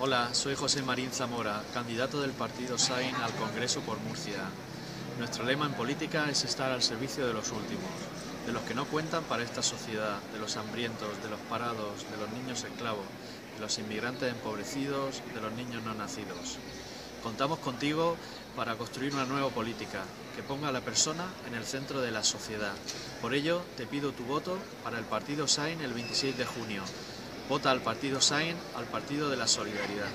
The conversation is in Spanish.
Hola, soy José Marín Zamora, candidato del partido SAIN al Congreso por Murcia. Nuestro lema en política es estar al servicio de los últimos, de los que no cuentan para esta sociedad, de los hambrientos, de los parados, de los niños esclavos, de los inmigrantes empobrecidos, de los niños no nacidos. Contamos contigo para construir una nueva política que ponga a la persona en el centro de la sociedad. Por ello, te pido tu voto para el partido SAIN el 26 de junio. Vota al partido SAIN, al partido de la solidaridad.